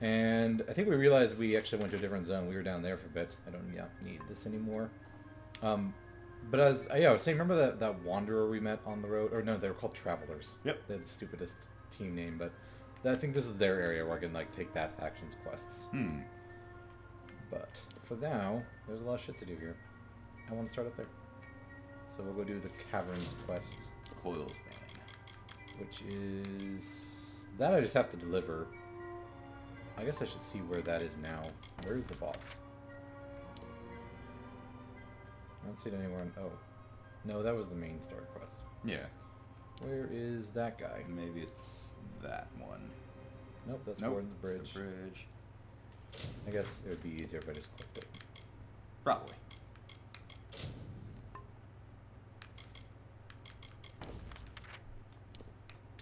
And I think we realized we actually went to a different zone. We were down there for a bit. I don't yeah, need this anymore. Um, but as yeah, I was saying, remember that, that wanderer we met on the road? Or no, they were called travelers. Yep. They had the stupidest team name, but I think this is their area where I can like take that faction's quests. Hmm. But for now, there's a lot of shit to do here. I want to start up there. So we'll go do the caverns quest, Coils man. which is that I just have to deliver. I guess I should see where that is now. Where is the boss? I don't see it anywhere. In, oh, no, that was the main story quest. Yeah. Where is that guy? Maybe it's that one. Nope, that's nope. Gordon's it's the Bridge. bridge. I guess it would be easier if I just clicked it. Probably.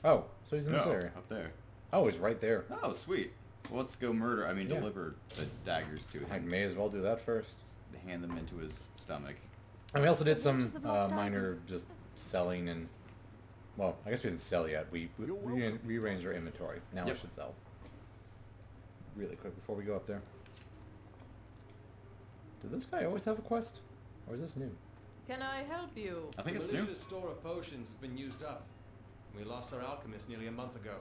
Oh, so he's in no, this area. up there. Oh, he's right there. Oh, sweet. Well, let's go murder. I mean, Yeah. deliver the daggers to him. I may as well do that first. Hand them into his stomach. And we also did some uh, minor just selling and, well, I guess we didn't sell yet. We, we You're re- welcome. rearranged our inventory. Now I should sell. Really quick before we go up there. Did this guy always have a quest? Or is this new? Can I help you? I think the it's new. malicious store of potions has been used up. We lost our alchemist nearly a month ago.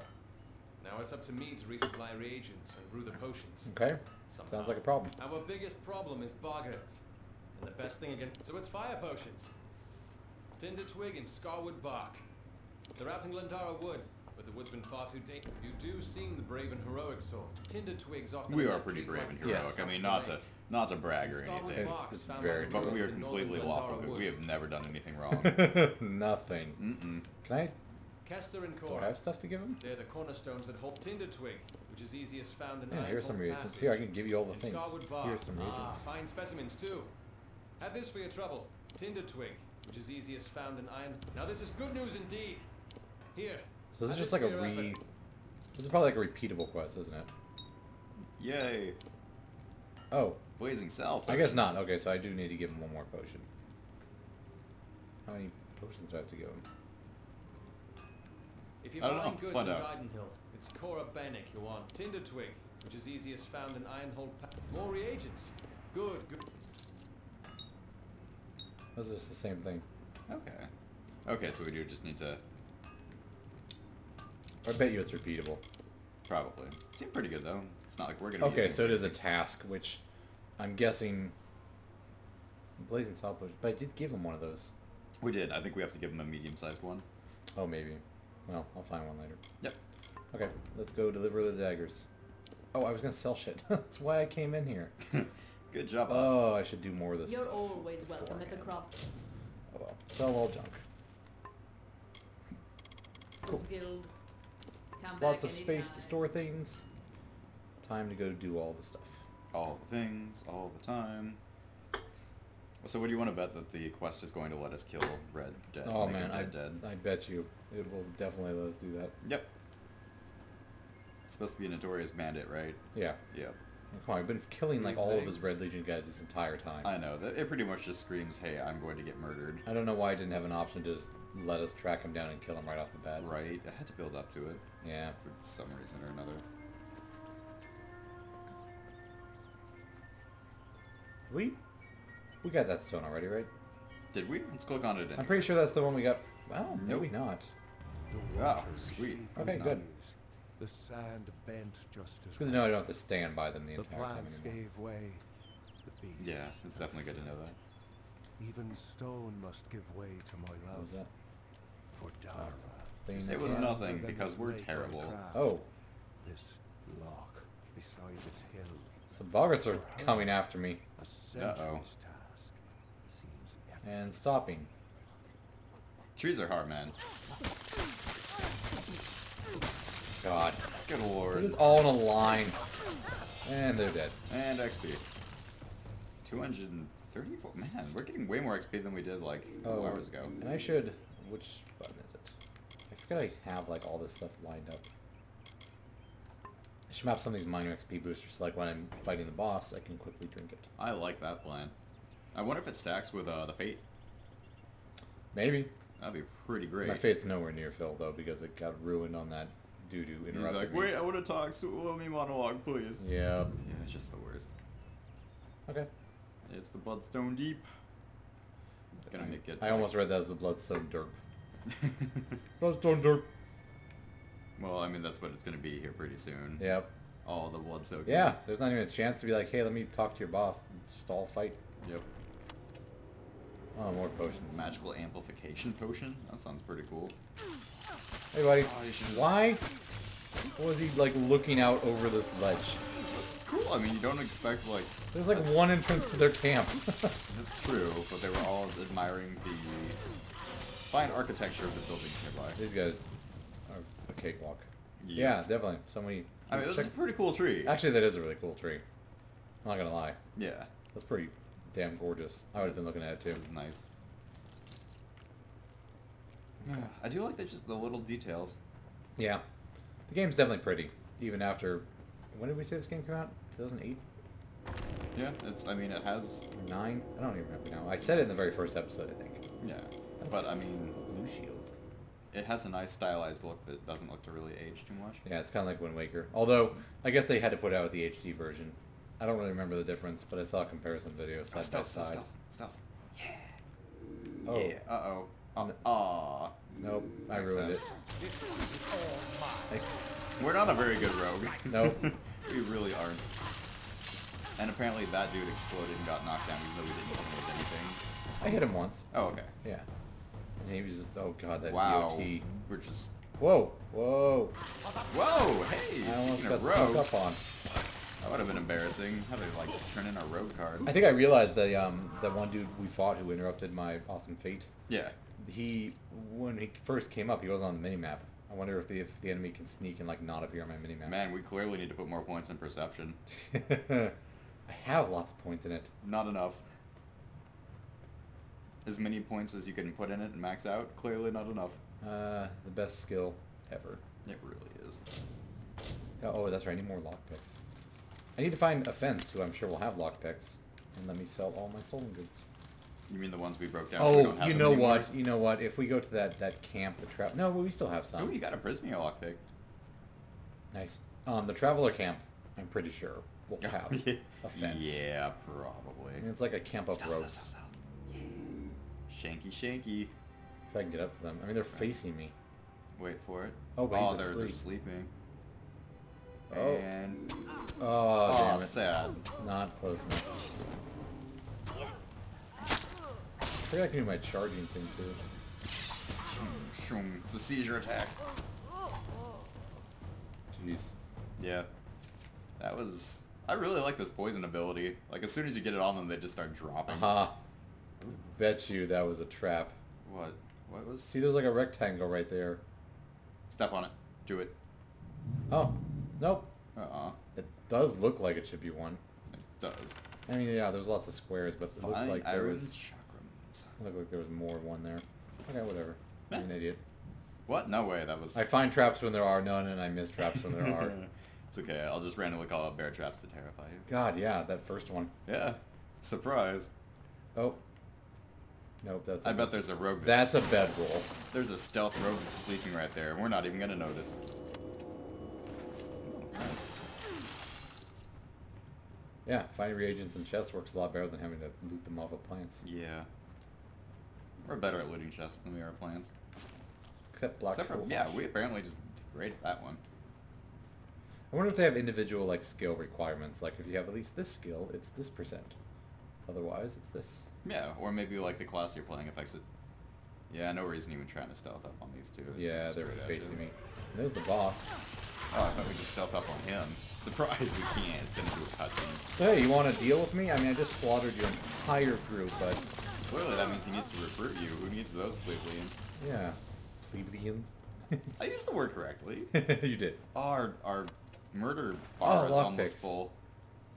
Now it's up to me to resupply reagents and brew the potions. Okay. Somehow. Sounds like a problem. Our biggest problem is boggarts. And the best thing against... So it's fire potions. Tinder twig and scarwood bark. They're out in Glendara Wood, but the wood's been far too dangerous. You do seem the brave and heroic sort. Tinder twigs often... We are pretty brave and heroic. Yes. I mean, not to not to brag or anything, It's- it's very but we are completely northern lawful. Glendara good. Wood. We have never done anything wrong. Nothing. Mm-mm. Can I? Kester and Do I have stuff to give him? They're the cornerstones that hold Tinder Twig, which is easiest found in Yeah, Iron here's some reagents. Passage. Here, I can give you all the and things. Scarwood Bark. Here's some Ah, reagents. fine specimens too. Have this for your trouble. Tinder Twig, which is easiest found in Iron... Now this is good news indeed. Here. So this is just like a re... effort. This is probably like a repeatable quest, isn't it? Yay! Oh, Blazing Self. I guess not. Okay, so I do need to give him one more potion. How many potions do I have to give him? If you're I don't know. goods find in out. Didenhill, it's Cora Bennick you want. Tinder Twig, which is easiest found in Ironhold... Pa- More reagents. Good, good. Those are just the same thing. Okay. Okay, so we do just need to I bet you it's repeatable. probably. Seem pretty good though. It's not like we're gonna. Okay, so it is a task, which I'm guessing Blazing Saw But I did give him one of those. We did. I think we have to give him a medium-sized one. Oh, maybe. Well, I'll find one later. Yep. Okay, let's go deliver the daggers. Oh, I was gonna sell shit. That's why I came in here. Good job, boss. Oh, I should do more of this. You're always welcome at the craft Oh well, sell all junk. Cool. guild. Come Lots back of space to store things. Time to go do all the stuff. All the things, all the time. So what do you want to bet that the quest is going to let us kill Red Dead? Oh man, I, dead? I bet you it will definitely let us do that. Yep. It's supposed to be a notorious bandit, right? Yeah. Yep. Come on, I've been killing like all of his Red Legion guys this entire time. I know. That it pretty much just screams, "Hey, I'm going to get murdered." I don't know why I didn't have an option to just let us track him down and kill him right off the bat. Right. I had to build up to it Yeah. for some reason or another. We we got that stone already, right? Did we? Let's click on it. I'm pretty sure that's the one we got. Well, maybe Nope. not. The Ah, sweet. Okay, good. The sand bent just as It's good to know I don't have to stand by them the the entire time plants anymore. gave way. The beasts. Yeah, it's definitely good to know that. Even stone must give way to my What love was that? for Dara. Thing It was nothing because we're terrible. Oh, This lock beside this hill. some boggarts are coming after me A century's and stopping. Trees are hard, man. God, Good lord. It is all in a line, and they're dead. And XP. 234. Man, we're getting way more XP than we did like Oh, hours ago. And I should. Which button is it? I forget I have like all this stuff lined up. I should map some of these minor XP boosters so like when I'm fighting the boss, I can quickly drink it. I like that plan. I wonder if it stacks with uh, the Fate. Maybe. That'd be pretty great. My fate's nowhere near filled though because it got ruined on that doo doo He's like, me. wait, I want to talk. Let me monologue, please. Yeah. Yeah, it's just the worst. Okay. It's the Bloodstone Deep. Gonna I, make it. I almost read that as the Bloodstone Derp. Bloodstone Derp. well, I mean that's what it's gonna be here pretty soon. Yep. All the blood soaking. Yeah. There's not even a chance to be like, hey, let me talk to your boss. Just all fight. Yep. Oh, more potions. Magical amplification potion. That sounds pretty cool. Hey, buddy. Oh, you should've- Why was he like looking out over this ledge? It's cool. I mean, you don't expect like. There's like one entrance to their camp. That's true, but they were all admiring the fine architecture of the buildings nearby. These guys are a cakewalk. Yeah, definitely. So many. I mean, that's check- a pretty cool tree. Actually, that is a really cool tree. I'm not gonna lie. yeah, That's pretty damn gorgeous. I would have been looking at it too. it was nice. I do like the just the little details. Yeah, the game's definitely pretty. Even after, when did we say this game came out? 2008, Yeah, it's. I mean, it has. nine? I don't even remember now. I said it in the very first episode, I think. Yeah, but I mean, Blue Shield. it has a nice stylized look that doesn't look to really age too much. Yeah, it's kind of like Wind Waker. Although, I guess they had to put out the HD version. I don't really remember the difference, but I saw a comparison video side by stealth, side. stealth, stealth. Yeah. Oh. Yeah. Uh oh. Uh, aw. Nope, I Next ruined time. it. I- We're not a very good rogue. Nope. we really aren't. And apparently that dude exploded and got knocked down even though we didn't hit him with anything. I hit him once. Oh, okay. Yeah. And he was just, oh god, that wow. DOT. We're just. Whoa, whoa. Whoa! Hey, I almost got rogues, up on. That would have been embarrassing. How to like turn in a road card? I think I realized that um that one dude we fought who interrupted my awesome fate. Yeah. He when he first came up, he was on the minimap. I wonder if the if the enemy can sneak and like not appear on my minimap. Man, we clearly need to put more points in perception. I have lots of points in it. Not enough. As many points as you can put in it and max out, clearly not enough. Uh, the best skill ever. It really is. Oh, oh, that's right. I need more lockpicks. I need to find a fence who I'm sure will have lockpicks, and let me sell all my stolen goods. You mean the ones we broke down? so we Oh, don't have you know anymore? what? You know what? If we go to that that camp, the trap. No, we still have some. Oh, you got a prisoner lockpick. Nice. Um, the traveler camp. I'm pretty sure will have a fence. Yeah, probably. I mean, it's like a camp of stealth, ropes. Shanky, shanky. If I can get up to them. I mean, they're facing me. Wait for it. Oh, he's they're, they're sleeping. Oh. And Oh, oh, damn it. sad. Not close enough. I think I can do my charging thing too. It's a seizure attack. Jeez. Yeah. That was. I really like this poison ability. Like as soon as you get it on them, they just start dropping. Aha. Bet you that was a trap. What? What was? See, there's like a rectangle right there. Step on it. Do it. Oh, nope. Uh uh It does look like it should be one. It does. I mean, yeah, there's lots of squares, but it looked Fine like there iron was chakrams. it looked like there was more of one there. Okay, whatever. I'm an idiot. What? No way. That was. I find traps when there are none, and I miss traps when there are. it's okay. I'll just randomly call out bear traps to terrify you. God, yeah, that first one. Yeah. Surprise. Oh. Nope, that's. I a- bet there's a rogue. That's a bedroll. There's a stealth rogue that's sleeping right there, and we're not even gonna notice. Oh. Yeah, finding reagents and chests works a lot better than having to loot them off of plants. Yeah. We're better at looting chests than we are plants. Except block Except for, yeah, we apparently just at that one. I wonder if they have individual like skill requirements. Like if you have at least this skill, it's this percent. Otherwise, it's this. Yeah, or maybe like the class you're playing affects it. Yeah, no reason even trying to stealth up on these two. It's yeah, they're facing me. And there's the boss. Oh, I thought we just stealth up on him. Surprise, we can't. It's gonna do a cutscene. Hey, you want to deal with me? I mean, I just slaughtered your entire group, but Clearly, that means he needs to recruit you. Who needs those plebeians? yeah, plebeians. I used the word correctly. you did. Our our murder Oh, bar is almost lockpicks. full.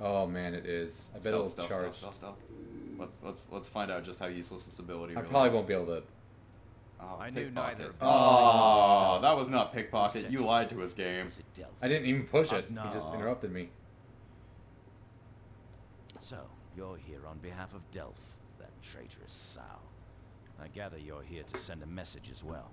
Oh man, it is. I bet Stealth, it'll stealth, charge. stealth, stealth, stealth. Let's let's let's find out just how useless this ability. I really probably is. won't be able to. Oh, I knew neither of Oh, that was not pickpocket. You lied to us, game. I didn't even push it. He just interrupted me. So, you're here on behalf of Delph, that traitorous sow. I gather you're here to send a message as well.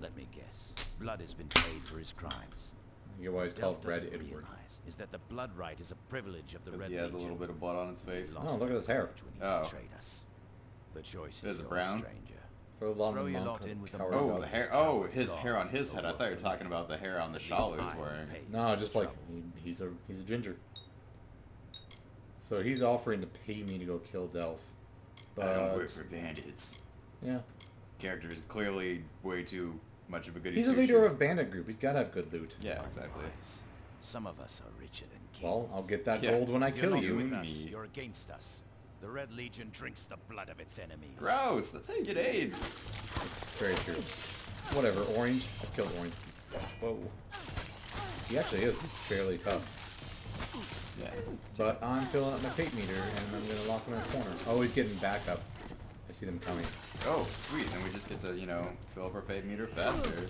Let me guess. Blood has been paid for his crimes. You always What call Delph Red Edward. is that the blood right is a privilege of the Because Red he has a little bit of blood on his face. Oh, look at that his hair. When he Oh. us. The choice Is is it brown? stranger. Throw, Throw your monk lot in with the coward monk. Oh, the hair. Oh, his hair on his head. I thought you were talking about the hair on the shawl least he was wearing. No, just like he, he's a he's a ginger. So he's offering to pay me to go kill Delph. But I don't work for bandits. yeah, Character is clearly way too much of a goody he's a leader shoes. of a bandit group. He's gotta have good loot. Yeah, exactly. Otherwise, Some of us are richer than kings. Well, I'll get that Yeah. gold when I You're kill you. with us. You're against us. The Red Legion drinks the blood of its enemies. Gross. That's how you get AIDS. Very true. Whatever, Orange. I've killed Orange. Whoa. He actually is fairly tough. Yeah. But I'm filling up my fate meter and I'm gonna lock him in a corner. Oh, he's getting back up. I see them coming. Oh, sweet. Then we just get to, you know, fill up our fate meter faster.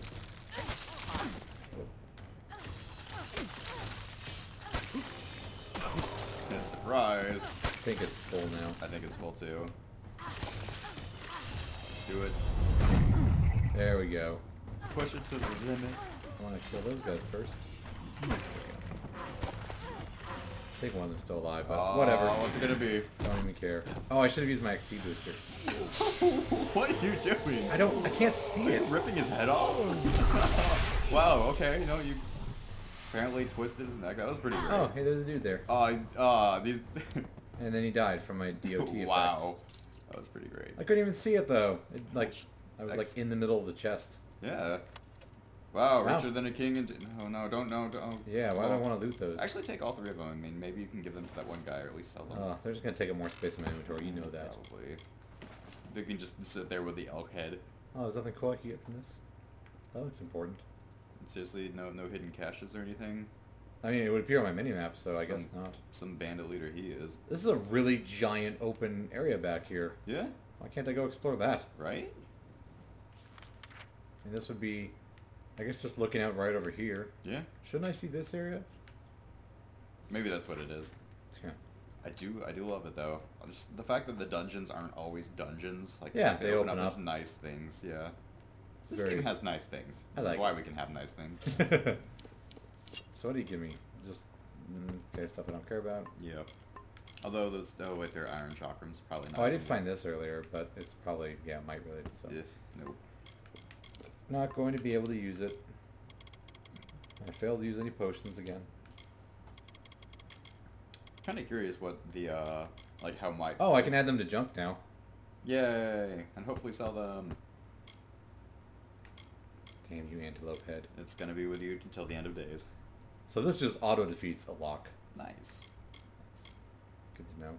And surprise. I think it's full now. I think it's full too. Let's do it. There we go. Push it to the limit. I want to kill those guys first. I think one of them's still alive, but Oh, whatever. What's it gonna be? I Don't even care. Oh, I should have used my XP booster. what are you doing? I don't. I can't see it. Ripping his head off? wow, okay. No, you apparently twisted his neck. That was pretty great. Oh, hey, there's a dude there. Uh, uh, these... And then he died from my DOT effect. wow. That was pretty great. I couldn't even see it though. It, like, I was like in the middle of the chest. Yeah. Wow, Wow. richer than a king and... Oh, no, don't, no, don't. Yeah, why do I want to loot those? Actually, take all three of them. I mean, maybe you can give them to that one guy, or at least sell them. Oh, they're just gonna take up more space in my inventory. You know that. Probably. They can just sit there with the elk head. Oh, there's nothing cool I can get from this. Oh, that looks important. Seriously, no, no hidden caches or anything. I mean, it would appear on my mini-map, so I guess not. Some bandit leader he is. This is a really giant open area back here. Yeah, Why can't I go explore that? right? And this would be, I guess, just looking out right over here. Yeah. Shouldn't I see this area? Maybe that's what it is. Yeah. I do, I do love it though. Just the fact that the dungeons aren't always dungeons. Like Yeah, they open up. with nice things. Yeah. This very- game has nice things. I This like is why it. we can have nice things. so what do you give me? Just mm, okay stuff I don't care about. yep. Although those, oh wait, they're iron chakrams. Probably not. Oh, I did find this earlier, but it's probably yeah, might related. So If nope. not going to be able to use it. I failed to use any potions again. Kind of curious what the uh, like how my. Oh, I can add them to junk now. Yay! And hopefully sell them. Damn you, antelope head. It's gonna be with you until the end of days. So this just auto defeats a lock. Nice. Good to know.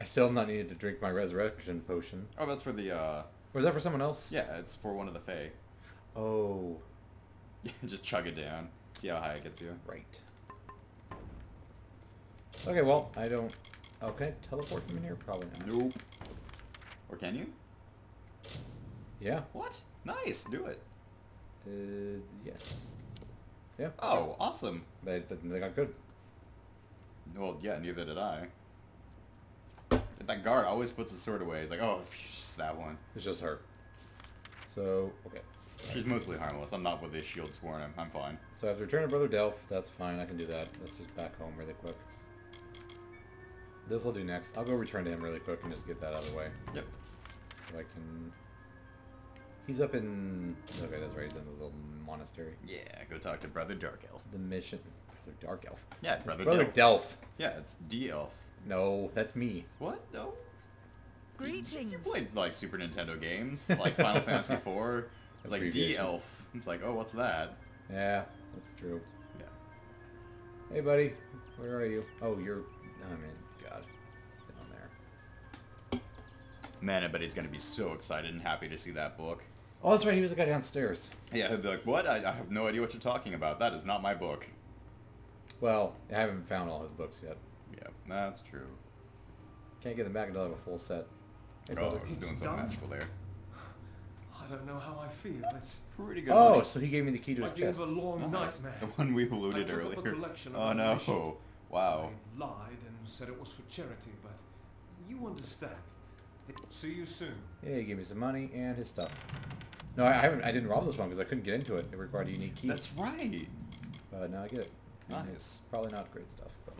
I still have not needed to drink my resurrection potion. Oh, that's for the. uh Or is that for someone else? Yeah, it's for one of the Fae. Oh, Just chug it down. See how high it gets you. right. Okay, well, I don't... Oh, can I teleport from in here? Probably not. Nope. Or can you? Yeah. What? Nice. Do it. Uh, yes. Yeah. Oh, awesome. They, it didn't think Well, yeah, neither did I. That guard always puts his sword away. He's like, oh, that one. It's just her. So, okay. She's mostly harmless. I'm not with this shield sworn. I'm, I'm fine. So I have to return to Brother Delph. That's fine. I can do that. Let's just back home really quick. This I'll do next. I'll go return to him really quick and just get that out of the way. Yep. So I can... He's up in... Okay, that's right. He's in the little monastery. Yeah, go talk to Brother Dark Elf. The mission... Brother Dark Elf. Yeah, Brother, Brother Delph. Delph. Yeah, it's D-Elf. No, that's me. What? No? Greetings. You played, like, Super Nintendo games, like Final Fantasy IV. It's like Abbreviation. D-Elf. It's like, oh, what's that? Yeah, that's true. Yeah. Hey, buddy. Where are you? Oh, you're... Oh, man. Man, I bet he's gonna be so excited and happy to see that book. Oh, that's right. He was the guy downstairs. Yeah, he'll be like, what? I, I have no idea what you're talking about. That is not my book. Well, I haven't found all his books yet. Yeah, that's true. Can't get them back until I have a full set. Hey, Oh, brother. he's doing It's something done. magical there. I don't know how I feel. It's Pretty good. Oh, money. so he gave me the key to his like chest. of a long Nice. nightmare. The one we looted I took up a earlier. Oh no. animation. Wow. I lied and said it was for charity, but you understand. See you soon. Yeah, he gave me some money and his stuff. No, I I haven't. I didn't rob this one because I couldn't get into it. It required a unique key. That's right. But now I get it. Nice. It's probably not great stuff, but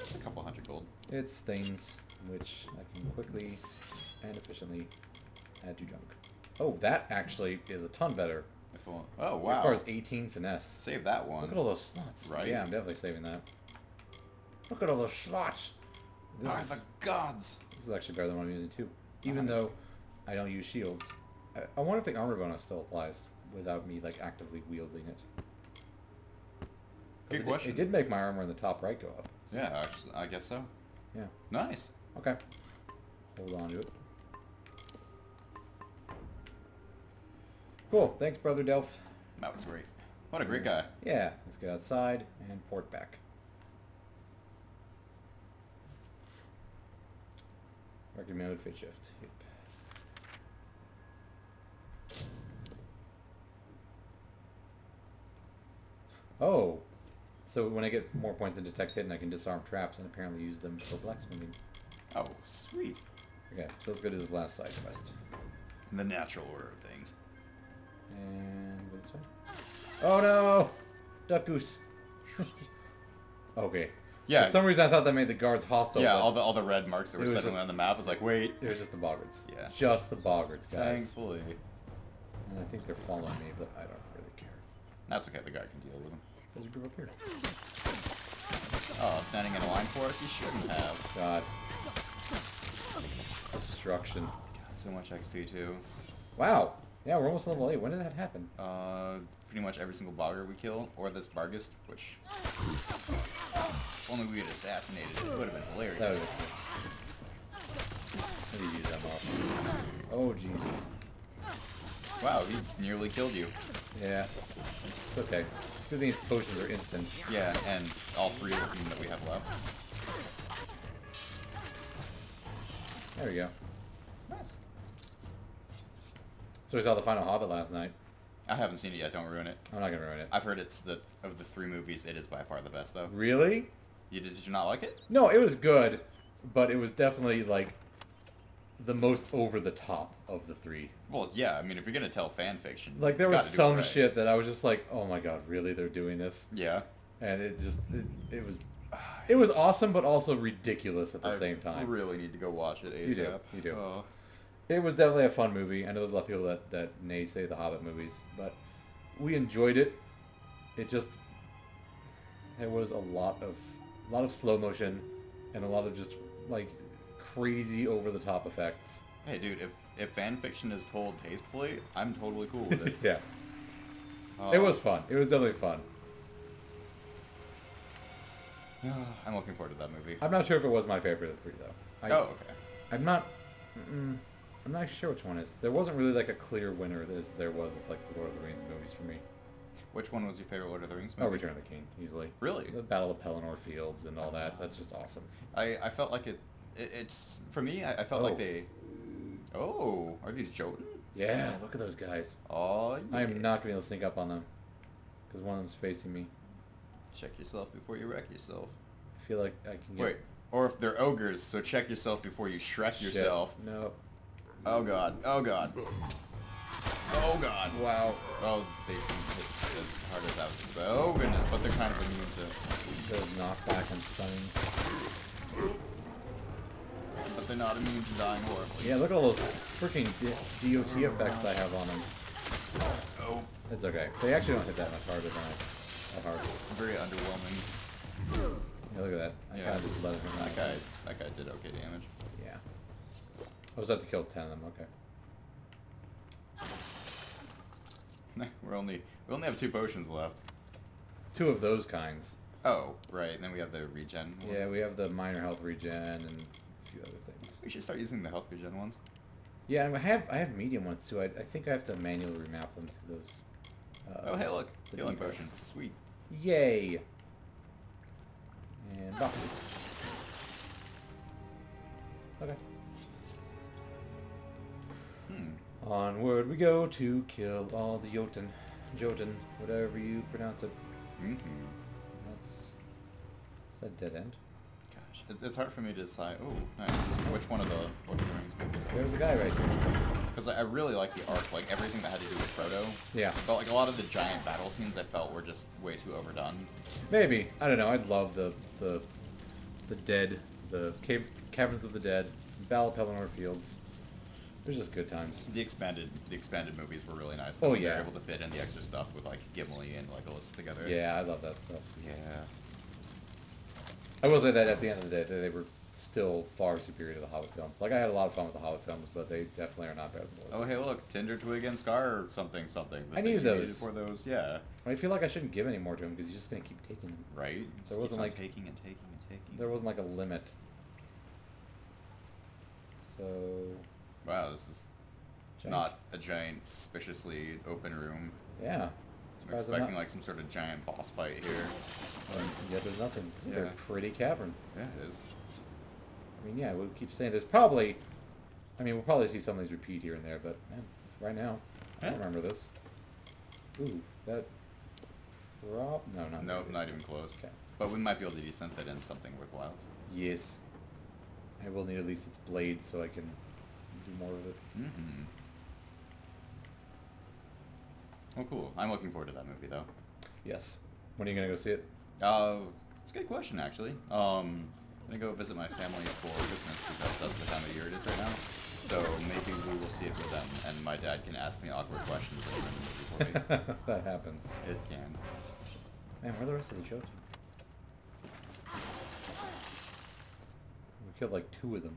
It's a couple hundred gold. it's things which I can quickly and efficiently add to junk. Oh, that actually is a ton better. We'll- oh It wow. requires 18 finesse. Save that one. Look at all those slots. Right. Yeah, I'm definitely saving that. Look at all those slots. This, Are is, the gods. this is actually better than what I'm using too. Even Nice. though I don't use shields. I, I wonder if the armor bonus still applies without me like actively wielding it. 'Cause Good it did- question. It did make my armor in the top right go up. so- Yeah, actually, I guess so. Yeah. Nice. Okay. Hold on to it. Cool. Thanks, brother Delph. That was great. What a great guy. Yeah, let's get outside and port back. Recommended fit shift. Yep. Oh, so when I get more points in detect hidden, I can disarm traps and apparently use them for blacksmithing. Oh, sweet. Okay, so let's go to this last side quest. In the natural order of things. And go this way. Oh no! Duck goose. okay. Yeah. For some reason I thought that made the guards hostile. yeah, all the all the red marks that were suddenly on the map was like, wait. It was just the boggards. Yeah. Just the boggards, guys. Thankfully. And I think they're following me, but I don't really care. That's okay, the guy can deal with them. There's a group up here. Oh, standing in line for us? You shouldn't have. God. Destruction. God, so much XP too. Wow. Yeah, we're almost level 8. When did that happen? Uh, pretty much every single bogger we kill, or this Barghest, which... If only we had assassinated it, it would have been hilarious. That would have been use that off. Oh, jeez. Wow, he nearly killed you. Yeah. It's okay. Good thing these potions are instant. Yeah, and all three of them that we have left. There we go. Nice. So we saw the final Hobbit last night. I haven't seen it yet, don't ruin it. I'm not gonna ruin it. I've heard it's the, of the three movies, it is by far the best though. Really? You did, did you not like it? No, it was good, but it was definitely like the most over the top of the three. Well, yeah, I mean, if you're gonna tell fan fiction, Like there was gotta do it some right. shit that I was just like, oh my god, really? They're doing this? Yeah. And it just it, it was it was awesome, but also ridiculous at the I same time. I really need to go watch it ASAP. You do, you do. Oh. It was definitely a fun movie. I know there's a lot of people that that naysay the Hobbit movies, but we enjoyed it. It just there was a lot of a lot of slow motion and a lot of just like crazy over the top effects. Hey, dude, if if fan fiction is told tastefully, I'm totally cool with it. yeah, Oh. it was fun. It was definitely fun. I'm looking forward to that movie. I'm not sure if it was my favorite of the three though. I, oh, okay. I'm not. Mm, I'm not sure which one is. There wasn't really like a clear winner as there was with like the Lord of the Rings movies for me. Which one was your favorite Lord of the Rings Oh. Return of the King, easily. Really? The Battle of Pelennor Fields and all that. That's just awesome. I, I felt like it, it it's for me. I, I felt Oh. like they. Oh, are these Jotun? Yeah, look at those guys. Oh, yeah. I am not going to be able to sneak up on them. Because one of them's facing me. Check yourself before you wreck yourself. I feel like I can get... Wait, or if they're ogres, so check yourself before you shrek Shit. yourself. No. Oh god. Oh god. Oh god. Wow. Oh, they didn't hit as hard as I was expecting. Oh goodness, but they're kind of immune to. Those knockback and stunning. But they're not immune to dying horribly. Yeah, look at all those freaking D- DOT effects I have on them. Oh, It's okay. They actually don't hit that much harder than I... Hard. it's very underwhelming. Yeah, look at that. I Yeah. kind of just let it That guy, that guy did okay damage. Yeah. I just have to kill 10 of them. Okay. We're only we only have two potions left. Two of those kinds. Oh, right. And then we have the regen. Ones. Yeah, we have the minor health regen and a few other things. We should start using the health regen ones. Yeah, and I have I have medium ones too. I, I think I have to manually remap them to those. Uh, oh, hey, look, the healing potion. Sweet. Yay! And boxes. Okay. Onward we go to kill all the Jotun. Jotun, whatever you pronounce it. Mm-hmm. That's... Is that dead end? Gosh, it, it's hard for me to decide. Oh, nice. Which one of the Lord of the Rings movies? There's a guy right here. Because I really like the arc, like everything that had to do with Frodo. Yeah. But like a lot of the giant battle scenes, I felt were just way too overdone. Maybe. I don't know. I'd love the the the dead, the cave, caverns of the dead, Battle of Pelennor Fields. They're just good times. The expanded, the expanded movies were really nice. Oh, They yeah. were able to fit in the extra stuff with like Gimli and Legolas together. Yeah, I love that stuff. Yeah. I will say that at the end of the day, they were still far superior to the Hobbit films. Like I had a lot of fun with the Hobbit films, but they definitely are not better than Oh hey, look, Tinder, Twig, and Scar, or something, something. I needed those. for those. Yeah. I feel like I shouldn't give any more to him because he's just gonna keep taking them. Right. Just wasn't like- taking and taking and taking. There wasn't like a limit. So Wow, this is giant- not a giant, suspiciously open room. Yeah. I'm expecting like some sort of giant boss fight here. And yet there's nothing. It's a very Yeah. pretty cavern. Yeah, it is. I mean, yeah, we keep saying there's probably. I mean, we'll probably see some of these repeat here and there, but man, right now, I don't Yeah. remember this. Ooh, that. Prop? No, not. Nope, not even close. Okay. But we might be able to desynth it in something worthwhile. Yes. I will need at least its blade so I can do more of it. Mm-hmm. Oh, cool. I'm looking forward to that movie, though. Yes. When are you gonna go see it? Uh, it's a good question, actually. Um, I'm gonna go visit my family for Christmas because that's the time of year it is right now. So maybe we will see it with them, and my dad can ask me awkward questions later in the movie for me. that happens. it can. Man, where are the rest of the shows? We killed like two of them.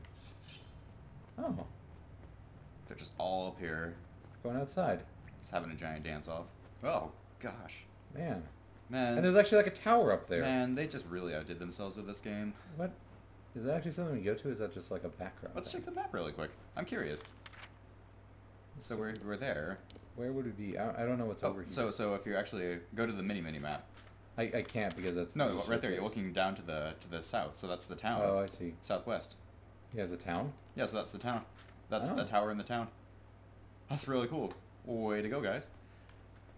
Oh, They're just all up here, going outside. just having a giant dance off. Oh gosh, Man. man. And there's actually like a tower up there. Man, they just really outdid themselves with this game. What? Is that actually something we go to? Or is that just like a background? Let's thing? check the map really quick. I'm curious. So we're, we're there. Where would it be? I, I don't know what's Oh, over here. so so if you actually go to the mini mini map. I, I can't because that's No, right there. You're looking down to the to the south. So that's the town. Oh, I see. Southwest. He has a town. Yeah, so that's the town. That's Oh. the tower in the town. That's really cool. Way to go, guys.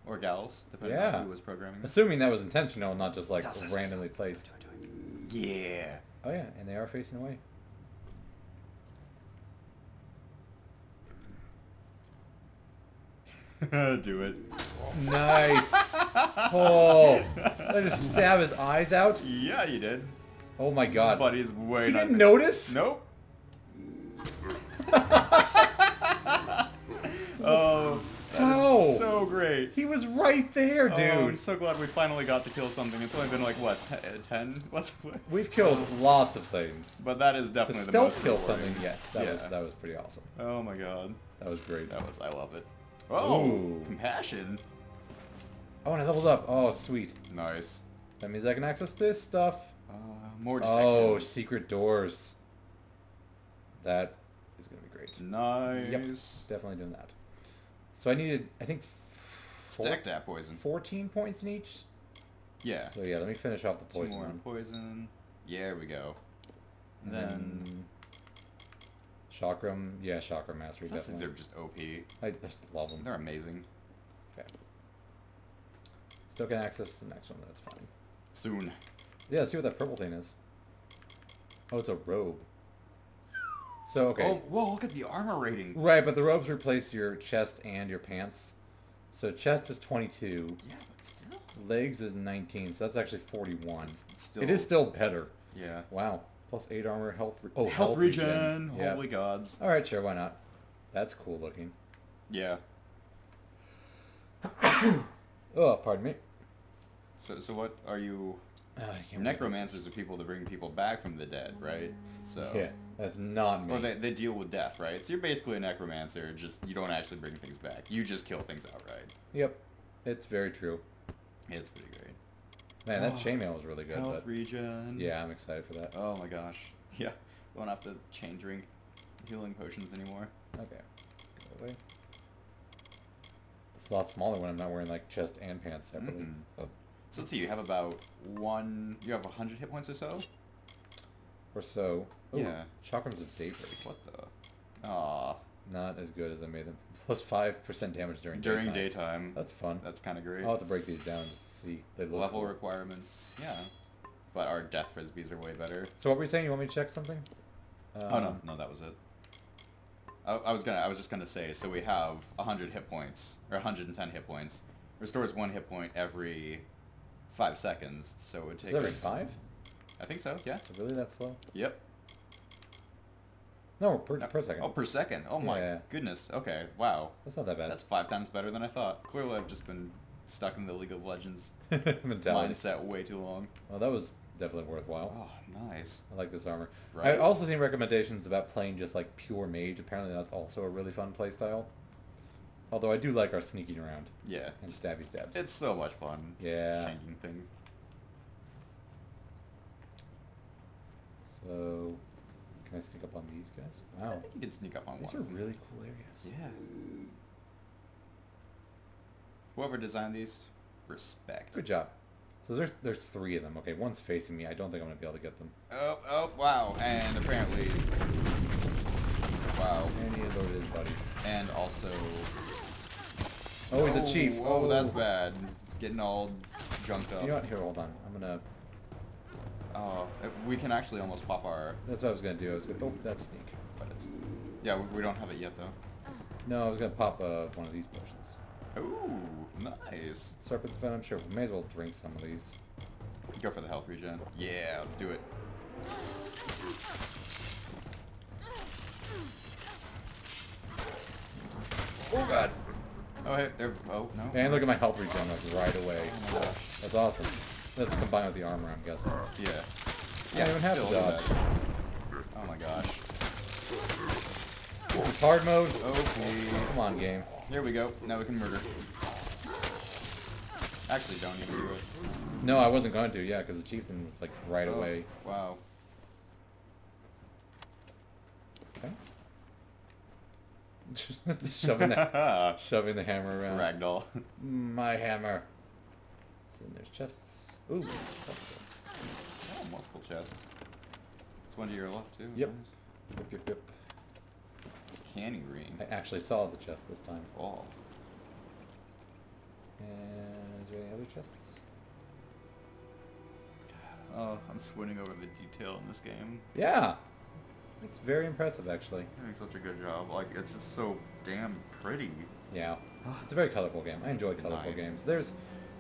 Or gals, depending Yeah. on who was programming this. Assuming that was intentional, not just like Stop, stop, randomly stop. placed. Do it, do it. Oh yeah, and they are facing away. Do it. Nice. oh, I just stab his eyes out. Yeah, you did. Oh my god. Buddy is way You didn't notice? Nope. oh, that is How? He was right there, dude. Oh, I'm so glad we finally got to kill something. It's only been like what, uh, ten? What's what? We've killed lots of things. But that is To definitely the stealth most kill rewarding. something, yes, that was that was pretty awesome. Oh my god, That was great. that was I love it. Oh, Ooh. compassion. Oh, and I leveled up. Oh, sweet. Nice. That means I can access this stuff. Uh, more detection. Oh, secret doors. That is gonna be great. nice. Yep, Definitely doing that. So I needed, I think, Stack that poison. 14 points in each. Yeah. So yeah, let me finish off the Two poison more one. poison. Yeah, we go. And then then Chakram, yeah, Chakra Mastery those things are just OP. I just love them. They're amazing. Okay. Still can access the next one. That's fine. Soon. Yeah, let's see what that purple thing is. Oh, it's a robe. So okay, Oh, whoa! Look at the armor rating. right, but the robes replace your chest and your pants. So chest is 22, Yeah, but still. legs is 19, so that's actually 41. It's still. It is still better. Yeah. Wow. Plus 8 armor, health. Oh, Health, regen. Yeah. Holy gods. All right, sure, why not? That's cool looking. Yeah. Oh, pardon me. So, so what are you? Ah, Remember. Necromancers are people that bring people back from the dead, right? So. Yeah, that's not me. Or they, they deal with death, right? So you're basically a necromancer, just you don't actually bring things back. You just kill things outright. Yep, it's very true. Yeah, it's pretty great. Man, that Oh, chainmail was really good. Health But regen. yeah, I'm excited for that. Oh my gosh. Yeah. Won't have to chain drink healing potions anymore. Okay. Go away. It's a lot smaller when I'm not wearing like chest and pants separately. Mhm. Oh, So let's see, you have about one, you have a 100 hit points or so? Or so. Ooh, Yeah. Chakram's a daybreak. What the? Aw. Not as good as I made them. Plus five percent damage during daytime. During daytime. daytime. That's fun. That's kind of great. I'll have to break these down just to see. They look Level cool. requirements. Yeah. but our death frisbees are way better. So what were you saying? You want me to check something? oh no, Um, no, that was it. I, I was gonna, I was just gonna say, so we have 100 hit points or 110 hit points. Restores one hit point every five seconds, so it would take every us- five? I think so. Yeah. Is it really that slow? Yep. No, per, per second. Oh, per second. Oh my Yeah. goodness. Okay. Wow. That's not that bad. That's five times better than I thought. Clearly, I've just been stuck in the League of Legends mindset way too long. Well, that was definitely worthwhile. Oh, nice. I like this armor. Right. I also seen recommendations about playing just like pure mage. Apparently, that's also a really fun playstyle. Although I do like our sneaking around Yeah. and stabby stabs. It's so much fun. Yeah. Shanking things. So, can I sneak up on these guys? Wow. I think you can sneak up on these one. are really cool areas. Yeah. Whoever designed these, respect. Good job. So there's there's three of them. Okay, one's facing me. I don't think I'm gonna be able to get them. Oh, oh, wow. And apparently, wow. And he is buddies. And also, Oh, he's a chief. Oh, that's oh. bad. It's getting all junked up. You know what? Here, hold on. I'm gonna. Oh, we can actually almost pop our. That's what I was gonna do. I was gonna. Oh, that's sneak. But it's. Yeah, we, we don't have it yet though. No, I was gonna pop uh, one of these potions. Ooh, nice. Serpent's venom. Sure, we may as well drink some of these. Go for the health regen. Yeah, let's do it. Oh God. Oh, hey, there. Oh no. And look at my health regen like right away. Oh my gosh. That's awesome. That's combined with the armor, I'm guessing. Yeah. Yeah, I don't even have to still, look at dodge. Oh my gosh. This is hard mode. Okay. Come on, game. Here we go. Now we can murder. Actually, don't even do it. No, I wasn't going to. Yeah, because the chieftain was like right Oh, away. Wow. Okay. shoving the shoving the hammer around. Ragdoll. My hammer. So there's chests. Ooh. couple chests. Oh, multiple chests. There's one to your left too. Yep. Nice. Yep, yep, yep. Canny ring. I actually saw the chest this time. Oh. And is there any other chests? Oh, I'm swooning over the detail in this game. Yeah. It's very impressive, actually. You're doing such a good job. Like, it's just so damn pretty. Yeah. It's a very colorful game. I enjoy colorful Nice. games. There's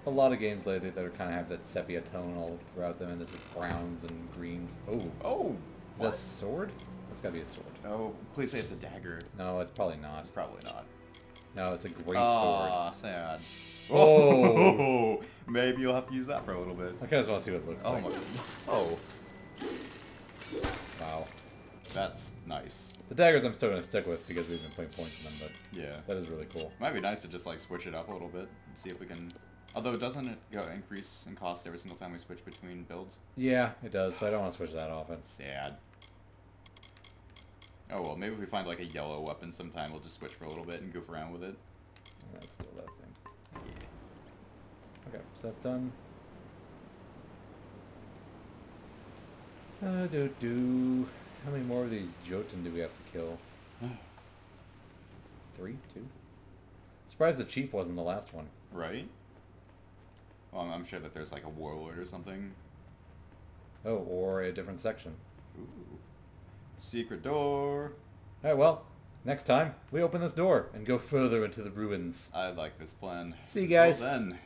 a lot of games lately that are kind of have that sepia tone all throughout them, and there's like browns and greens. Oh, Oh! is Oh! that a sword? That's gotta be a sword. Oh, please say it's a dagger. No, it's probably not. Probably not. No, it's a great sword. Aw, sad. Oh. Maybe you'll have to use that for a little bit. sword. I kind of want to see what it looks Oh like. my. Oh, Wow. that's nice. The daggers I'm still gonna stick with because we've been putting points in them, but Yeah. that is really cool. Might be nice to just like switch it up a little bit and see if we can. Although doesn't it go increase in cost every single time we switch between builds? Yeah, it does. So I don't want to switch that often. Sad. Oh well, maybe if we find like a yellow weapon sometime, we'll just switch for a little bit and goof around with it. That's still that thing. Yeah. Okay, so that's done. Uh, do do. How many more of these Jotun do we have to kill? Three, two. Surprised the chief wasn't the last one. Right? Well, I'm, sure that there's like a warlord or something. Oh, or a different section. Ooh. Secret door. All right, well, next time we open this door and go further into the ruins. I like this plan. See you guys. Well then.